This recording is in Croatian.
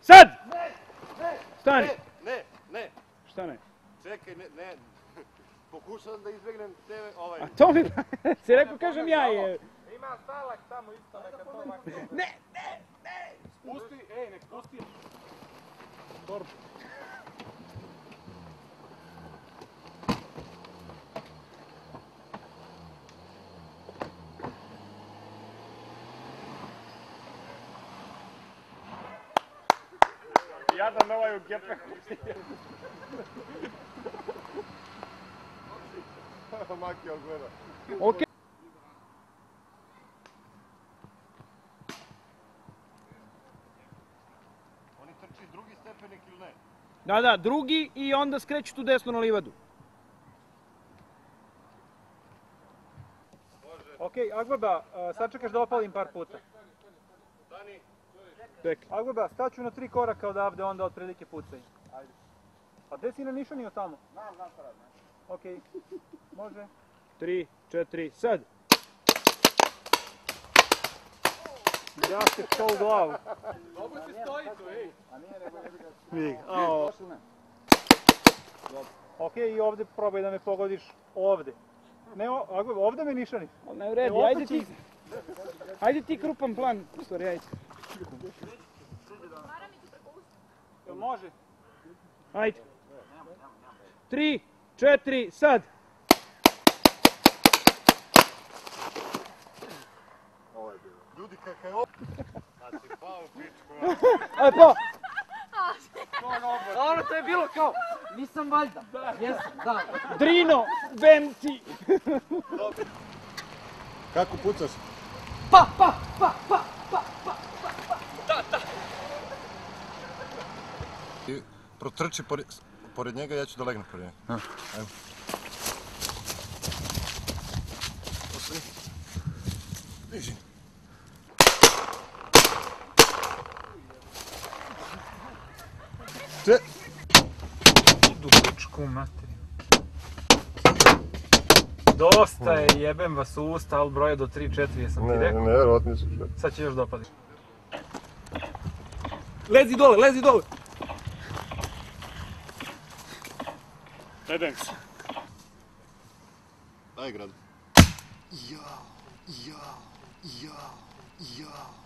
Sad! Stani! Ne, ne, Šta ne? čekaj, ne, ne. Pokušavam da izbjegnem tebe, ovaj. A to mi se rekao kažem ja je. Ima stalak tamo isto, neka to makne. Ne, ne, ne. Pusti, ej, nek pusti. Torbu. Jadan ovaj u gepeku. Maki gleda. Ok. Oni trči drugi stepenik ili ne? Da, da, drugi i onda skreću tu desno na livadu. Ok, Agbaba, sačekaš da opalim par puta. Stani. Čekaj. Agbaba, staću na tri koraka odavde, onda otprilike pucaj. Ajde. A gdje si na nišaniju tamo? Znam, znam šta radim. Ok, može. Tri, četiri, sad. Ja se to u glavu. Vidi, ao. Ok, i ovdje probaj da me pogodiš ovdje. Ne, ovdje me nišaniš. Ne u redu, Evo, ajde ti. Ajde ti krupan plan, u stvari, ajde. Jel može? Ajde. Tri, četiri, sad. Ljudi kakav je op... A si pao pičku. Aj pa. Ono to je bilo kao, nisam valjda. Jesam, da. Drino, Venti. Kako pucaš? Pa, pa, pa, pa. I protrči pored, pored njega, ja ću da legnem pored njega. Evo. Osvi. Diži. Če... Dučku materiju. Dosta je, jebem vas u usta, ali broje do 3-4 jesam ti rekao. nevjerojatni su što. Sad će još dopaditi. Lezi dole, lezi dole. Jebem se. Daj grad. Jao, jao, jao, jao.